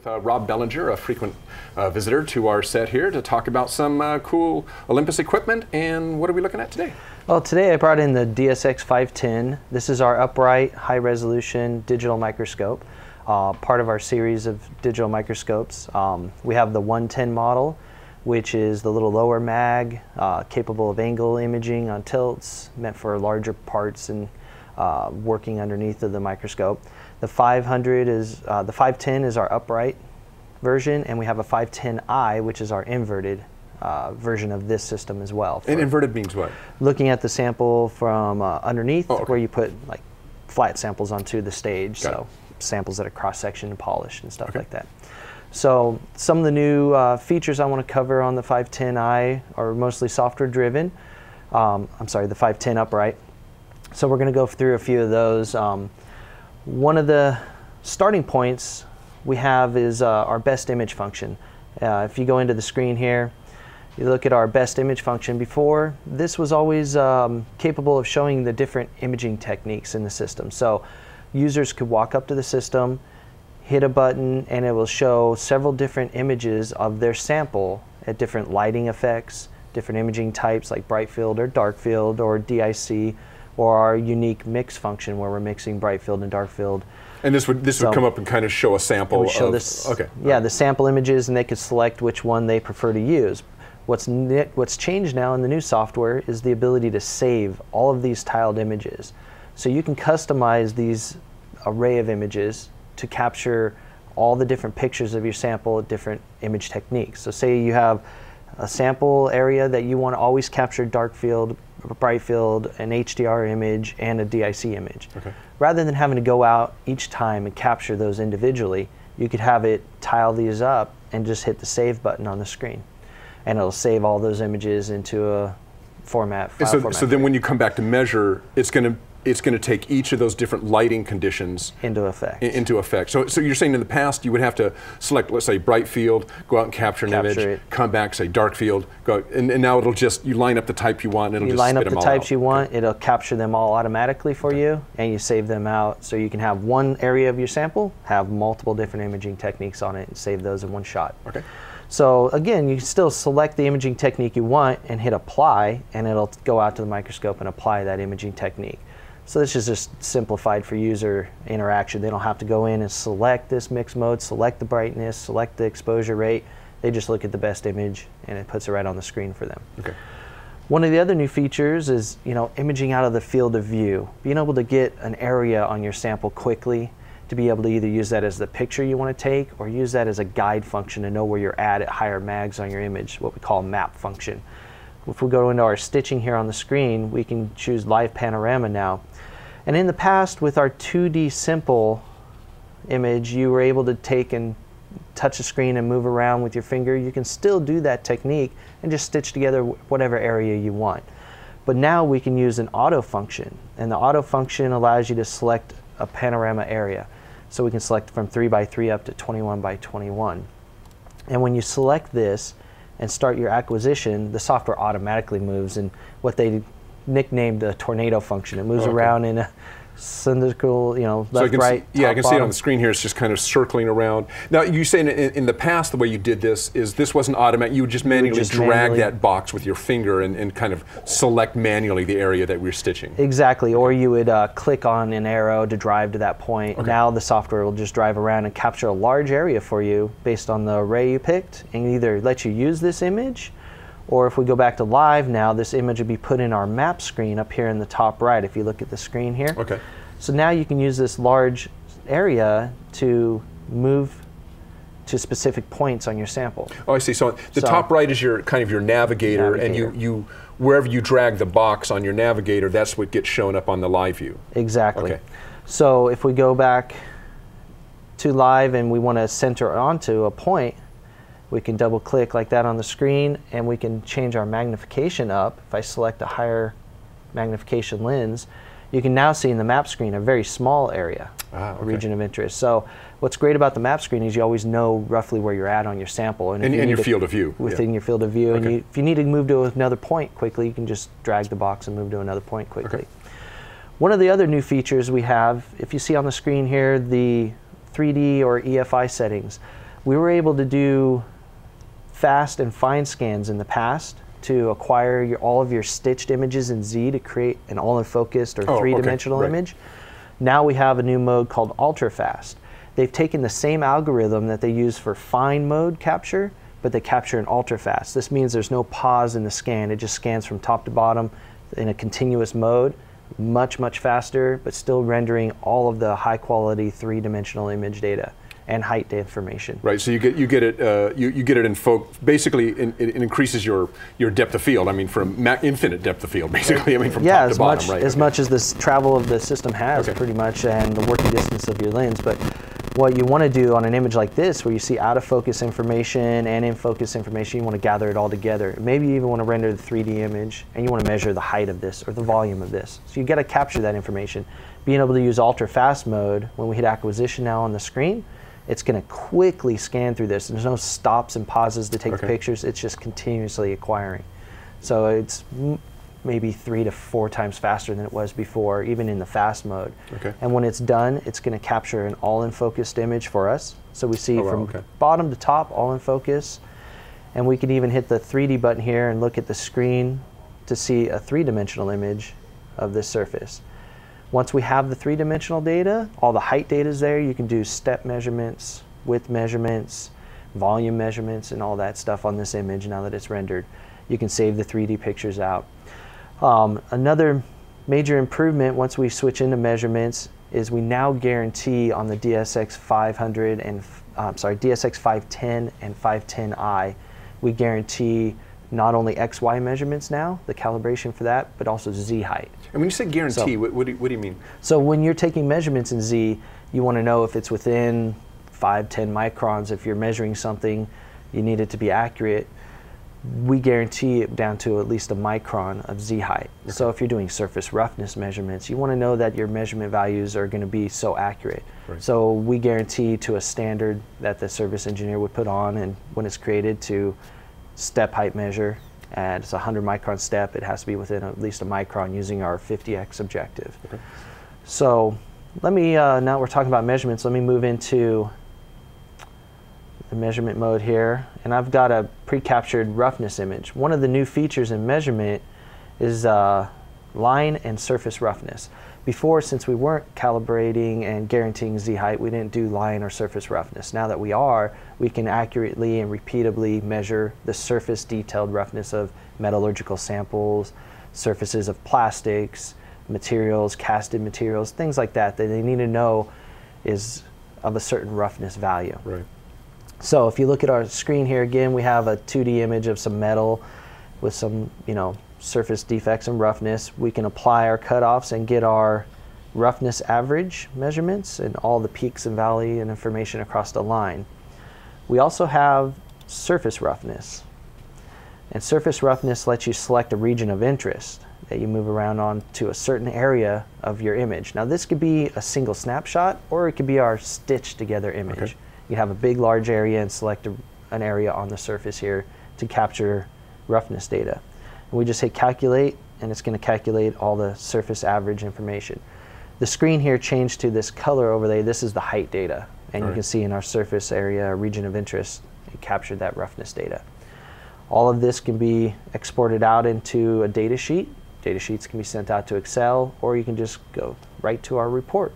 with uh, Rob Bellinger, a frequent uh, visitor to our set here, to talk about some uh, cool Olympus equipment. And what are we looking at today? Well, today I brought in the DSX 510. This is our upright, high resolution digital microscope, uh, part of our series of digital microscopes. Um, we have the 110 model, which is the little lower mag, uh, capable of angle imaging on tilts, meant for larger parts and uh, working underneath of the microscope. The 500 is, uh, the 510 is our upright version, and we have a 510i, which is our inverted uh, version of this system as well. And inverted means what? Looking at the sample from uh, underneath, Oh, okay. where you put like flat samples onto the stage, Got so samples that are cross section and polished and stuff Okay. like that. So some of the new uh, features I want to cover on the 510i are mostly software driven. Um, I'm sorry, the 510 upright. So we're going to go through a few of those. Um, one of the starting points we have is uh, our best image function. Uh, if you go into the screen here, you look at our best image function before, this was always um, capable of showing the different imaging techniques in the system. So users could walk up to the system, hit a button, and it will show several different images of their sample at different lighting effects, different imaging types like bright field or dark field or DIC, or our unique mix function where we're mixing bright field and dark field. And this would this So- would come up and kind of show a It sample would show of. this, Okay. yeah, the sample images, and they could select which one they prefer to use. What's what's changed now in the new software is the ability to save all of these tiled images, so you can customize these array of images to capture all the different pictures of your sample at different image techniques. So, say you have a sample area that you want to always capture dark field, bright field, an HDR image, and a DIC image Okay. rather than having to go out each time and capture those individually, you could have it tile these up and just hit the save button on the screen. And it'll save all those images into a format. File so, format so then when you come back to measure, it's going to it's going to take each of those different lighting conditions into effect. i- into effect. So, so you're saying in the past you would have to select, let's say, bright field, go out and capture an Capture image, it. come back, say dark field, go, and, and now it'll just you line up the type you want, and it'll you just line up the types out. you want, it'll capture them all automatically for you, and you save them out so you can have one area of your sample, have multiple different imaging techniques on it, and save those in one shot. Okay. So again, you can still select the imaging technique you want and hit apply, and it'll go out to the microscope and apply that imaging technique. So this is just simplified for user interaction. They don't have to go in and select this mix mode, select the brightness, select the exposure rate. They just look at the best image, and it puts it right on the screen for them. Okay. One of the other new features is, you know, imaging out of the field of view. Being able to get an area on your sample quickly to be able to either use that as the picture you want to take or use that as a guide function to know where you're at at higher mags on your image, what we call map function. If we go into our stitching here on the screen, we can choose live panorama now. And in the past, with our 2D simple image, you were able to take and touch the screen and move around with your finger. You can still do that technique and just stitch together whatever area you want. But now we can use an auto function, and the auto function allows you to select a panorama area. So we can select from 3 by 3 up to 21 by 21. And when you select this and start your acquisition, the software automatically moves in what they nicknamed the tornado function. It moves okay. around in a cylindrical, you know, So left, can right. see, yeah, I top, can see it on the screen here. It's just kind of circling around. Now, you say in, in, in the past the way you did this is this wasn't automatic. You would just manually just drag manually- that box with your finger and, and kind of select manually the area that we're stitching. Exactly, or you would uh, click on an arrow to drive to that point. Now the software will just drive around and capture a large area for you based on the array you picked and either let you use this image or if we go back to live now, this image would be put in our map screen up here in the top right if you look at the screen here. Okay. So now you can use this large area to move to specific points on your sample. Oh, I see. So the So- top right is your kind of your navigator, and you, you wherever you drag the box on your navigator, that's what gets shown up on the live view. Exactly. Okay. So if we go back to live and we want to center onto a point, we can double click like that on the screen and we can change our magnification up. If I select a higher magnification lens, you can now see in the map screen a very small area, Ah, a okay. region of interest. So what's great about the map screen is you always know roughly where you're at on your sample. And, In- you need your to- field of view, yeah. Within your field of view. And you, if you need to move to another point quickly, you can just drag the box and move to another point quickly. One of the other new features we have, if you see on the screen here, the 3D or EFI settings. We were able to do fast and fine scans in the past to acquire your, all of your stitched images in Z to create an all-in-focused or Oh, okay, three-dimensional right. image. Now we have a new mode called ultra fast. They've taken the same algorithm that they use for fine mode capture, but they capture in ultra fast. This means there's no pause in the scan. It just scans from top to bottom in a continuous mode, much, much faster, but still rendering all of the high quality three dimensional image data and height information. Right, so you get you get it uh, you, you get it in fo- basically in, it increases your your depth of field. I mean, from ma- infinite depth of field, basically. I mean, from yeah, top as to bottom, much right? as okay. much as this travel of the system has, Okay. pretty much, and the working distance of your lens. But what you want to do on an image like this, where you see out of focus information and in focus information, you want to gather it all together. Maybe you even want to render the 3D image, and you want to measure the height of this or the volume of this. So you got to capture that information. Being able to use ultra fast mode when we hit acquisition now on the screen. It's going to quickly scan through this. There's no stops and pauses to take Okay. pictures. It's just continuously acquiring. So it's m- maybe three to four times faster than it was before, even in the fast mode. Okay. And when it's done, it's going to capture an all-in-focused image for us. So we see Oh, wow, from okay. bottom to top, all in focus. And we can even hit the 3D button here and look at the screen to see a three-dimensional image of this surface. Once we have the three-dimensional data, all the height data is there. You can do step measurements, width measurements, volume measurements, and all that stuff on this image now that it's rendered. You can save the 3D pictures out. Um, another major improvement once we switch into measurements is we now guarantee on the DSX 500 and uh, sorry DSX 510 and 510i, we guarantee not only XY measurements now, the calibration for that, but also Z height. And when you say guarantee, So- what, what, do you, what do you mean? So when you're taking measurements in Z, you want to know if it's within 5, 10 microns. If you're measuring something, you need it to be accurate. We guarantee it down to at least a micron of Z height. So if you're doing surface roughness measurements, you want to know that your measurement values are going to be so accurate. Right. So we guarantee to a standard that the service engineer would put on and when it's created to step height measure. And it's a 100 micron step. It has to be within at least a micron using our 50x objective. So let me, uh, now we're talking about measurements, let me move into the measurement mode here. And I've got a pre-captured roughness image. One of the new features in measurement is uh, line and surface roughness. Before, since we weren't calibrating and guaranteeing Z height, we didn't do line or surface roughness. Now that we are, we can accurately and repeatably measure the surface detailed roughness of metallurgical samples, surfaces of plastics, materials, casted materials, things like that that they need to know is of a certain roughness value. Right. So if you look at our screen here again, we have a 2D image of some metal with some, you know, surface defects and roughness. We can apply our cutoffs and get our roughness average measurements and all the peaks and valley and information across the line. We also have surface roughness. And surface roughness lets you select a region of interest that you move around on to a certain area of your image. Now this could be a single snapshot or it could be our stitched together image. Okay. You have a big large area and select a, an area on the surface here to capture roughness data. We just hit calculate and it's going to calculate all the surface average information. The screen here changed to this color overlay. This is the height data. And you can see in our surface area, region of interest, it captured that roughness data. All of this can be exported out into a data sheet. Data sheets can be sent out to Excel, or you can just go right to our report.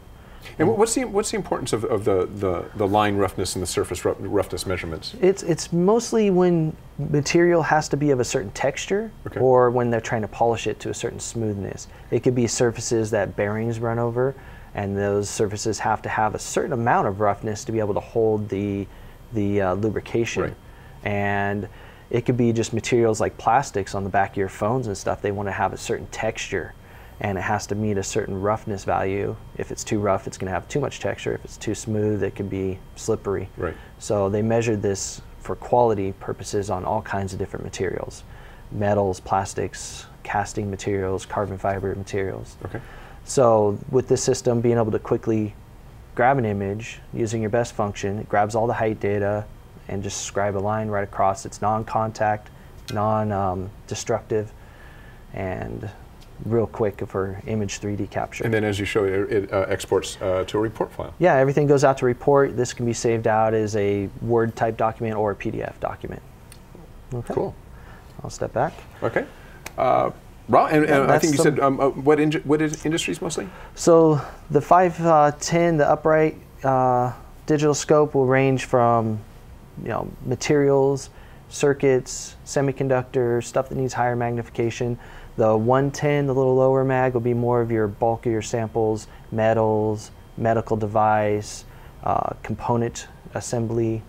And what's the what's the importance of, of the, the, the line roughness and the surface roughness measurements? It's it's mostly when material has to be of a certain texture, Okay. or when they're trying to polish it to a certain smoothness. It could be surfaces that bearings run over, and those surfaces have to have a certain amount of roughness to be able to hold the the uh, lubrication. Right. And it could be just materials like plastics on the back of your phones and stuff. They want to have a certain texture, and it has to meet a certain roughness value. If it's too rough, it's going to have too much texture. If it's too smooth, it can be slippery. Right. So they measured this for quality purposes on all kinds of different materials metals, plastics, casting materials, carbon fiber materials. Okay. So with this system, being able to quickly grab an image using your best function, it grabs all the height data and just scribe a line right across. It's non-contact, non-destructive, um, and real quick for image 3D capture. And then as you show, it, it uh, exports uh, to a report file. Yeah, everything goes out to report. This can be saved out as a Word type document or a PDF document. Okay. Cool. I'll step back. Okay. Uh, Rob, and, and I think you said um, uh, what, in, what is industries mostly? So the 510, the upright uh, digital scope will range from, you know, materials, circuits, semiconductors, stuff that needs higher magnification. The 110, the little lower mag, will be more of your bulkier samples, metals, medical device, uh, component assembly,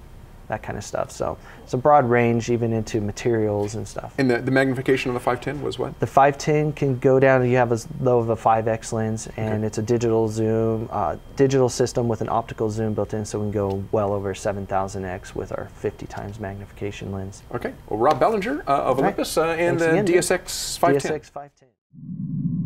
that kind of stuff. So it's a broad range, even into materials and stuff. And the, the magnification on the 510 was what? The 510 can go down. You have as low of a 5x lens, and Okay. it's a digital zoom, uh, digital system with an optical zoom built in, so we can go well over 7,000x with our 50 times magnification lens. Okay. Well, Rob Bellinger uh, of. Olympus uh, and the DSX 510. DSX 510.